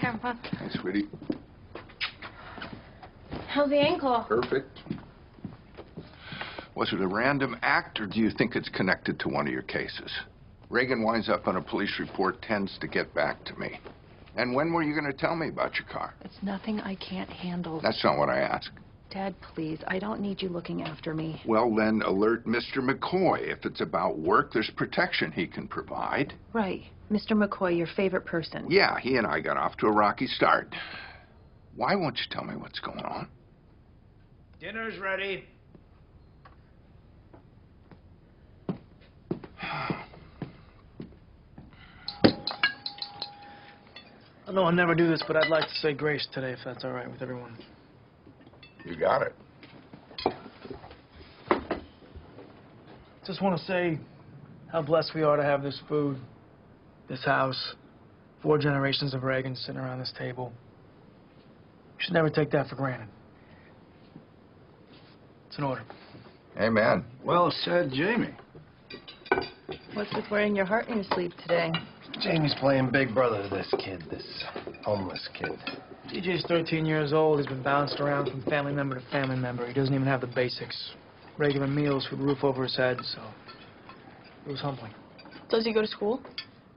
Grandpa. Hey, sweetie. How's the ankle? Perfect. Was it a random act, or do you think it's connected to one of your cases? Reagan winds up on a police report, tends to get back to me. And when were you going to tell me about your car? It's nothing I can't handle. That's not what I asked. Dad, please, I don't need you looking after me. Well, then alert Mr. McCoy. If it's about work, there's protection he can provide. Right. Mr. McCoy, your favorite person. Yeah, he and I got off to a rocky start. Why won't you tell me what's going on? Dinner's ready. I know I never do this, but I'd like to say grace today, if that's all right with everyone. You got it. Just want to say how blessed we are to have this food, this house, four generations of Reagans sitting around this table. We should never take that for granted. It's an order. Amen. Well said, Jamie. What's with wearing your heart in your sleeve today? Jamie's playing big brother to this kid, this homeless kid. TJ's 13 years old. He's been bounced around from family member to family member. He doesn't even have the basics. Regular meals, with a roof over his head, so it was humbling. Does he go to school?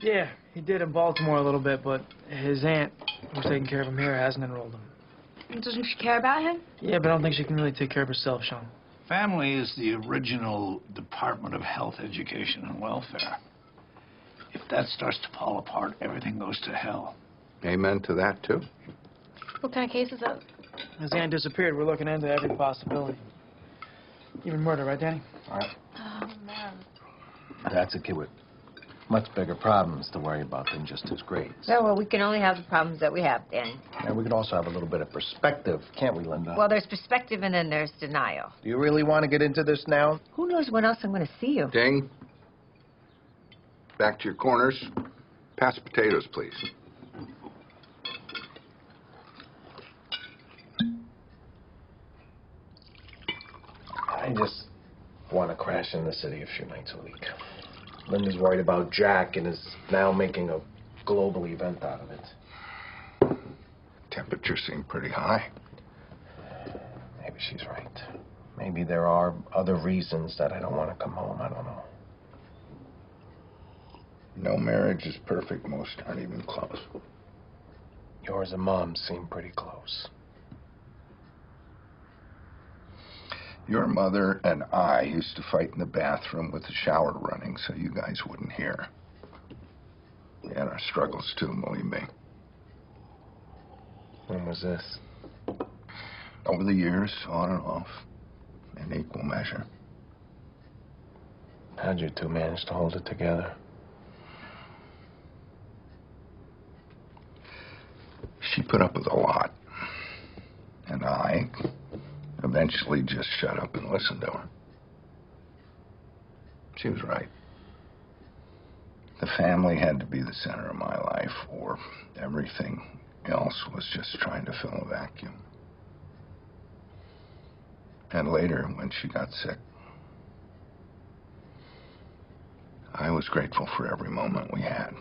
Yeah, he did in Baltimore a little bit, but his aunt, who's taking care of him here, hasn't enrolled him. Doesn't she care about him? Yeah, but I don't think she can really take care of herself, Sean. Family is the original Department of Health, Education, and Welfare. If that starts to fall apart, everything goes to hell. Amen to that, too. What kind of case is that? His aunt disappeared. We're looking into every possibility. Even murder, right, Danny? All right. Oh, man. That's a kid with much bigger problems to worry about than just his grades. Yeah, well, we can only have the problems that we have, Danny. And we can also have a little bit of perspective, can't we, Linda? Well, there's perspective and then there's denial. Do you really want to get into this now? Who knows when else I'm going to see you? Ding. Back to your corners. Pass the potatoes, please. I just want to crash in the city a few nights a week. Linda's worried about Jack and is now making a global event out of it. Temperatures seem pretty high. Maybe she's right. Maybe there are other reasons that I don't want to come home. I don't know. No marriage is perfect. Most aren't even close. Yours and Mom's seem pretty close. Your mother and I used to fight in the bathroom with the shower running so you guys wouldn't hear. We had our struggles too, believe me. When was this? Over the years, on and off, in equal measure. How'd you two manage to hold it together? She put up with a lot. And I eventually just shut up and listened to her. She was right. The family had to be the center of my life, or everything else was just trying to fill a vacuum. And later, when she got sick, I was grateful for every moment we had.